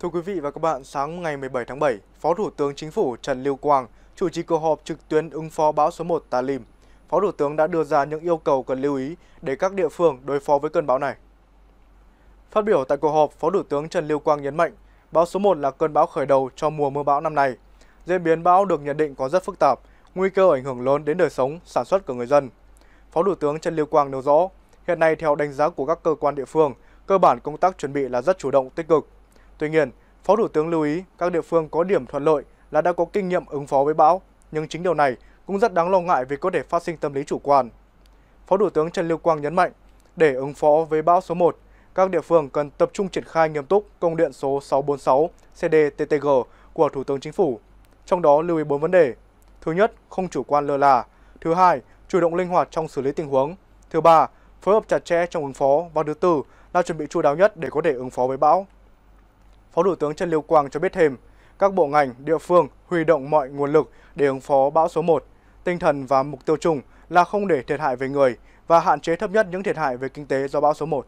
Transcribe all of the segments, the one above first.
Thưa quý vị và các bạn, sáng ngày 17 tháng 7, Phó Thủ tướng Chính phủ Trần Lưu Quang chủ trì cuộc họp trực tuyến ứng phó bão số 1 Talim. Phó Thủ tướng đã đưa ra những yêu cầu cần lưu ý để các địa phương đối phó với cơn bão này. Phát biểu tại cuộc họp, Phó Thủ tướng Trần Lưu Quang nhấn mạnh, bão số 1 là cơn bão khởi đầu cho mùa mưa bão năm nay. Diễn biến bão được nhận định có rất phức tạp, nguy cơ ảnh hưởng lớn đến đời sống, sản xuất của người dân. Phó Thủ tướng Trần Lưu Quang nêu rõ, hiện nay theo đánh giá của các cơ quan địa phương, cơ bản công tác chuẩn bị là rất chủ động, tích cực. Tuy nhiên, Phó Thủ tướng lưu ý các địa phương có điểm thuận lợi là đã có kinh nghiệm ứng phó với bão, nhưng chính điều này cũng rất đáng lo ngại vì có thể phát sinh tâm lý chủ quan. Phó Thủ tướng Trần Lưu Quang nhấn mạnh, để ứng phó với bão số 1, các địa phương cần tập trung triển khai nghiêm túc công điện số 646 CDTTG của Thủ tướng Chính phủ. Trong đó lưu ý 4 vấn đề. Thứ nhất, không chủ quan lơ là. Thứ hai, chủ động linh hoạt trong xử lý tình huống. Thứ ba, phối hợp chặt chẽ trong ứng phó. Và thứ tư là chuẩn bị chu đáo nhất để có thể ứng phó với bão. Phó Thủ tướng Trần Lưu Quang cho biết thêm, các bộ ngành, địa phương huy động mọi nguồn lực để ứng phó bão số 1. Tinh thần và mục tiêu chung là không để thiệt hại về người và hạn chế thấp nhất những thiệt hại về kinh tế do bão số 1.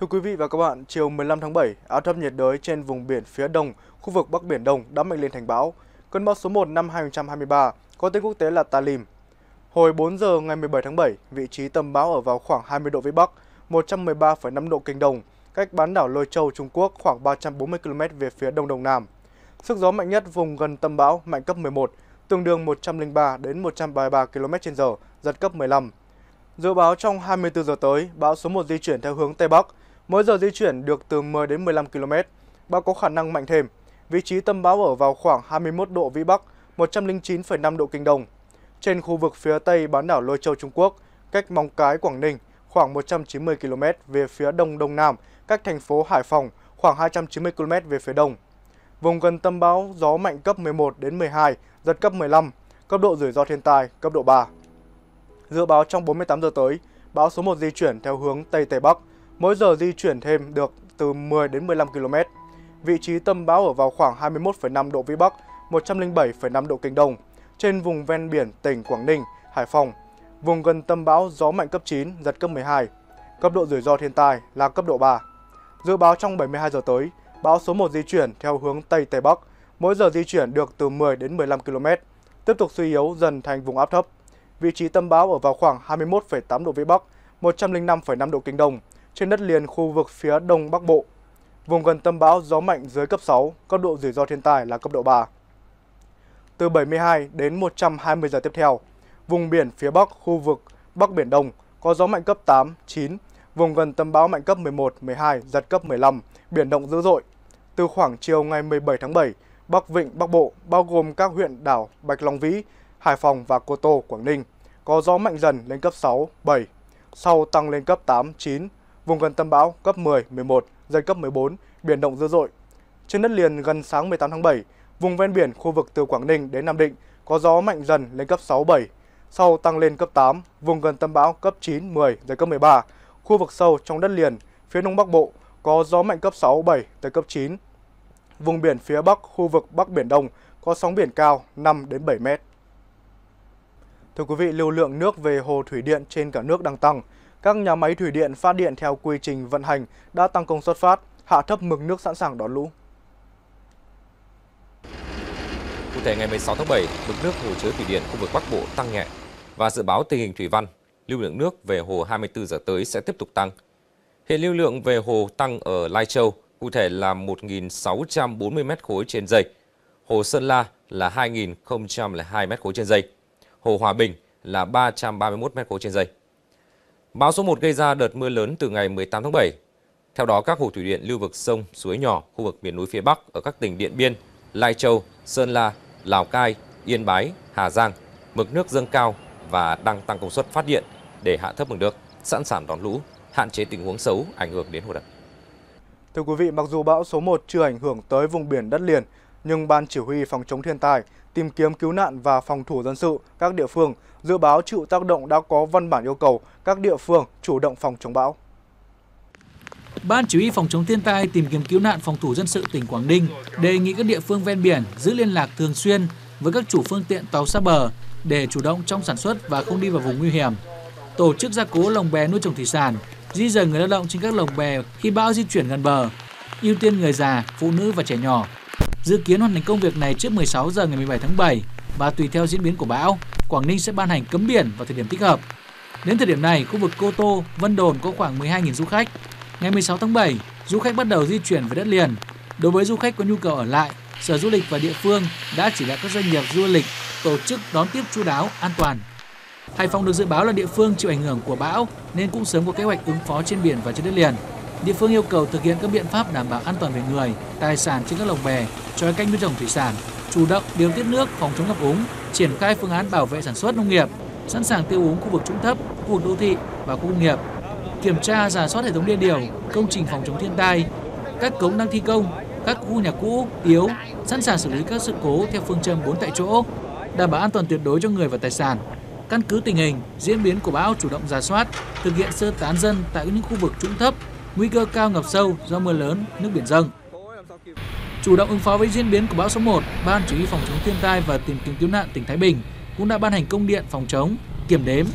Thưa quý vị và các bạn, chiều 15 tháng 7, áp thấp nhiệt đới trên vùng biển phía đông, khu vực Bắc Biển Đông đã mạnh lên thành bão. Cơn bão số 1 năm 2023 có tên quốc tế là Talim. Hồi 4 giờ ngày 17 tháng 7, vị trí tâm bão ở vào khoảng 20 độ Vĩ Bắc, 113,5 độ Kinh Đông, cách bán đảo Lôi Châu, Trung Quốc khoảng 340 km về phía đông đông nam. Sức gió mạnh nhất vùng gần tâm bão mạnh cấp 11, tương đương 103 đến 133 km/h, giật cấp 15. Dự báo trong 24 giờ tới, bão số 1 di chuyển theo hướng Tây Bắc, mỗi giờ di chuyển được từ 10 đến 15 km. Bão có khả năng mạnh thêm. Vị trí tâm bão ở vào khoảng 21 độ Vĩ Bắc, 109,5 độ Kinh Đông. Trên khu vực phía Tây bán đảo Lôi Châu Trung Quốc, cách Móng Cái, Quảng Ninh, khoảng 190 km về phía đông đông nam, cách thành phố Hải Phòng khoảng 290 km về phía đông. Vùng gần tâm bão gió mạnh cấp 11 đến 12, giật cấp 15, cấp độ rủi ro thiên tai cấp độ 3. Dự báo trong 48 giờ tới, bão số 1 di chuyển theo hướng Tây Tây Bắc, mỗi giờ di chuyển thêm được từ 10 đến 15 km. Vị trí tâm bão ở vào khoảng 21,5 độ Vĩ Bắc, 107,5 độ Kinh Đông, trên vùng ven biển tỉnh Quảng Ninh, Hải Phòng. Vùng gần tâm bão gió mạnh cấp 9, giật cấp 12. Cấp độ rủi ro thiên tai là cấp độ 3. Dự báo trong 72 giờ tới, bão số 1 di chuyển theo hướng Tây Tây Bắc, mỗi giờ di chuyển được từ 10 đến 15 km, tiếp tục suy yếu dần thành vùng áp thấp. Vị trí tâm bão ở vào khoảng 21,8 độ Vĩ Bắc, 105,5 độ Kinh Đông, trên đất liền khu vực phía Đông Bắc Bộ. Vùng gần tâm bão gió mạnh dưới cấp 6, cấp độ rủi ro thiên tai là cấp độ 3. Từ 72 đến 120 giờ tiếp theo, vùng biển phía Bắc khu vực Bắc Biển Đông có gió mạnh cấp 8, 9, vùng gần tâm bão mạnh cấp 11, 12, giật cấp 15, biển động dữ dội. Từ khoảng chiều ngày 17 tháng 7, Bắc Vịnh, Bắc Bộ, bao gồm các huyện đảo Bạch Long Vĩ, Hải Phòng và Cô Tô, Quảng Ninh, có gió mạnh dần lên cấp 6, 7, sau tăng lên cấp 8, 9, vùng gần tâm bão cấp 10, 11, giật cấp 14, biển động dữ dội. Trên đất liền gần sáng 18 tháng 7, vùng ven biển khu vực từ Quảng Ninh đến Nam Định có gió mạnh dần lên cấp 6, 7, sau tăng lên cấp 8, vùng gần tâm bão cấp 9, 10, giật cấp 13. Khu vực sâu trong đất liền, phía đông bắc bộ có gió mạnh cấp 6, 7 tới cấp 9. Vùng biển phía bắc, khu vực Bắc Biển Đông có sóng biển cao 5 đến 7 mét. Thưa quý vị, lưu lượng nước về hồ thủy điện trên cả nước đang tăng. Các nhà máy thủy điện phát điện theo quy trình vận hành đã tăng công suất phát, hạ thấp mực nước sẵn sàng đón lũ. Cụ thể ngày 16 tháng 7, mực nước hồ chứa thủy điện khu vực Bắc Bộ tăng nhẹ và dự báo tình hình thủy văn, lưu lượng nước về hồ 24 giờ tới sẽ tiếp tục tăng. Hiện lưu lượng về hồ tăng ở Lai Châu, cụ thể là 1.640 m khối trên giây. Hồ Sơn La là 2.002 m khối trên giây. Hồ Hòa Bình là 331 m khối trên giây. Bão số 1 gây ra đợt mưa lớn từ ngày 18 tháng 7. Theo đó, các hồ thủy điện lưu vực sông, suối nhỏ, khu vực miền núi phía Bắc ở các tỉnh Điện Biên, Lai Châu, Sơn La, Lào Cai, Yên Bái, Hà Giang, mực nước dâng cao và đang tăng công suất phát điện để hạ thấp mực nước, sẵn sàng đón lũ, hạn chế tình huống xấu ảnh hưởng đến hồ đập. Thưa quý vị, mặc dù bão số 1 chưa ảnh hưởng tới vùng biển đất liền, nhưng Ban Chỉ huy Phòng chống thiên tai, tìm kiếm cứu nạn và phòng thủ dân sự các địa phương dự báo chịu tác động đã có văn bản yêu cầu các địa phương chủ động phòng chống bão. Ban Chỉ huy Phòng chống thiên tai tìm kiếm cứu nạn phòng thủ dân sự tỉnh Quảng Ninh đề nghị các địa phương ven biển giữ liên lạc thường xuyên với các chủ phương tiện tàu xa bờ để chủ động trong sản xuất và không đi vào vùng nguy hiểm. Tổ chức gia cố lồng bè nuôi trồng thủy sản, di rời người lao động trên các lồng bè khi bão di chuyển gần bờ. ưu tiên người già, phụ nữ và trẻ nhỏ. Dự kiến hoàn thành công việc này trước 16 giờ ngày 17 tháng 7 và tùy theo diễn biến của bão, Quảng Ninh sẽ ban hành cấm biển vào thời điểm thích hợp. Đến thời điểm này, khu vực Cô Tô, Vân Đồn có khoảng 12.000 du khách. Ngày 16 tháng 7, du khách bắt đầu di chuyển về đất liền. Đối với du khách có nhu cầu ở lại, Sở Du lịch và địa phương đã chỉ đạo các doanh nghiệp du lịch tổ chức đón tiếp chú đáo, an toàn. Hải Phòng được dự báo là địa phương chịu ảnh hưởng của bão nên cũng sớm có kế hoạch ứng phó trên biển và trên đất liền. Địa phương yêu cầu thực hiện các biện pháp đảm bảo an toàn về người, tài sản trên các lồng bè, cho canh nuôi trồng thủy sản, chủ động điều tiết nước phòng chống ngập úng, triển khai phương án bảo vệ sản xuất nông nghiệp, sẵn sàng tiêu úng khu vực trũng thấp, khu vực đô thị và khu công nghiệp, kiểm tra giả soát hệ thống đê điều, công trình phòng chống thiên tai, các cống đang thi công, các khu nhà cũ, yếu, sẵn sàng xử lý các sự cố theo phương châm 4 tại chỗ, đảm bảo an toàn tuyệt đối cho người và tài sản. Căn cứ tình hình, diễn biến của bão chủ động giả soát, thực hiện sơ tán dân tại những khu vực trũng thấp, nguy cơ cao ngập sâu do mưa lớn, nước biển dâng. Chủ động ứng phó với diễn biến của bão số 1, Ban Chỉ huy phòng chống thiên tai và tìm kiếm cứu nạn tỉnh Thái Bình cũng đã ban hành công điện phòng chống, kiểm đếm,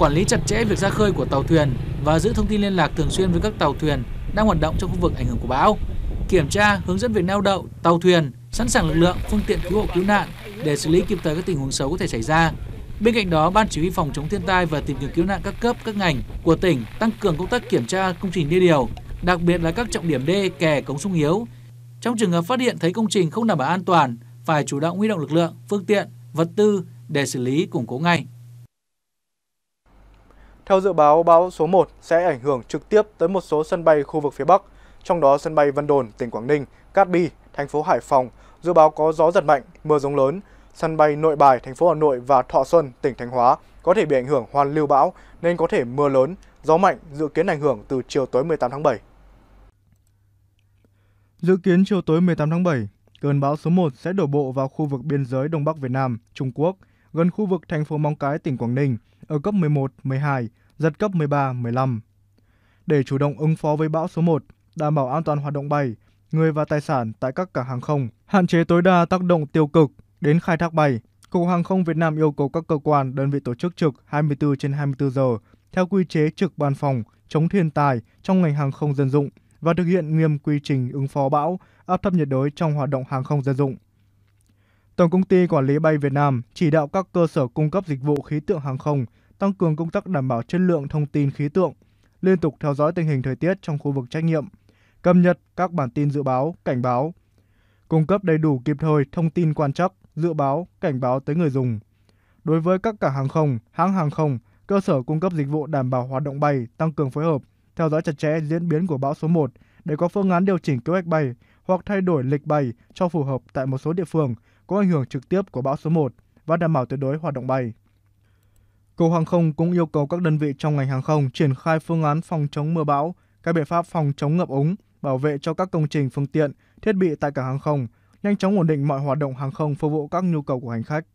quản lý chặt chẽ việc ra khơi của tàu thuyền và giữ thông tin liên lạc thường xuyên với các tàu thuyền đang hoạt động trong khu vực ảnh hưởng của bão, kiểm tra, hướng dẫn việc neo đậu tàu thuyền, sẵn sàng lực lượng, phương tiện cứu hộ cứu nạn để xử lý kịp thời các tình huống xấu có thể xảy ra. Bên cạnh đó, Ban Chỉ huy phòng chống thiên tai và tìm kiếm cứu nạn các cấp, các ngành của tỉnh tăng cường công tác kiểm tra công trình đê điều, đặc biệt là các trọng điểm đê, kè, cống sung yếu. Trong trường hợp phát hiện thấy công trình không đảm bảo an toàn, phải chủ động huy động lực lượng, phương tiện, vật tư để xử lý củng cố ngay. Theo dự báo, bão số 1 sẽ ảnh hưởng trực tiếp tới một số sân bay khu vực phía Bắc, trong đó sân bay Vân Đồn, tỉnh Quảng Ninh, Cát Bi, thành phố Hải Phòng, dự báo có gió giật mạnh, mưa rông lớn. Sân bay Nội Bài, thành phố Hà Nội và Thọ Xuân, tỉnh Thanh Hóa có thể bị ảnh hưởng hoàn lưu bão nên có thể mưa lớn, gió mạnh dự kiến ảnh hưởng từ chiều tối 18 tháng 7. Dự kiến chiều tối 18 tháng 7, cơn bão số 1 sẽ đổ bộ vào khu vực biên giới Đông Bắc Việt Nam, Trung Quốc, gần khu vực thành phố Móng Cái, tỉnh Quảng Ninh, ở cấp 11, 12, giật cấp 13, 15. Để chủ động ứng phó với bão số 1, đảm bảo an toàn hoạt động bay, người và tài sản tại các cảng hàng không, hạn chế tối đa tác động tiêu cực đến khai thác bay. Cục Hàng không Việt Nam yêu cầu các cơ quan, đơn vị tổ chức trực 24 trên 24 giờ theo quy chế trực ban phòng chống thiên tai trong ngành hàng không dân dụng và thực hiện nghiêm quy trình ứng phó bão, áp thấp nhiệt đới trong hoạt động hàng không dân dụng. Tổng công ty Quản lý bay Việt Nam chỉ đạo các cơ sở cung cấp dịch vụ khí tượng hàng không tăng cường công tác đảm bảo chất lượng thông tin khí tượng, liên tục theo dõi tình hình thời tiết trong khu vực trách nhiệm, cập nhật các bản tin dự báo, cảnh báo, cung cấp đầy đủ kịp thời thông tin quan trắc, dự báo, cảnh báo tới người dùng. Đối với các cảng hàng không, hãng hàng không, cơ sở cung cấp dịch vụ đảm bảo hoạt động bay, tăng cường phối hợp, theo dõi chặt chẽ diễn biến của bão số 1 để có phương án điều chỉnh kế hoạch bay hoặc thay đổi lịch bay cho phù hợp tại một số địa phương có ảnh hưởng trực tiếp của bão số 1 và đảm bảo tuyệt đối hoạt động bay. Cục Hàng không cũng yêu cầu các đơn vị trong ngành hàng không triển khai phương án phòng chống mưa bão, các biện pháp phòng chống ngập úng, bảo vệ cho các công trình phương tiện, thiết bị tại cảng hàng không, nhanh chóng ổn định mọi hoạt động hàng không phục vụ các nhu cầu của hành khách.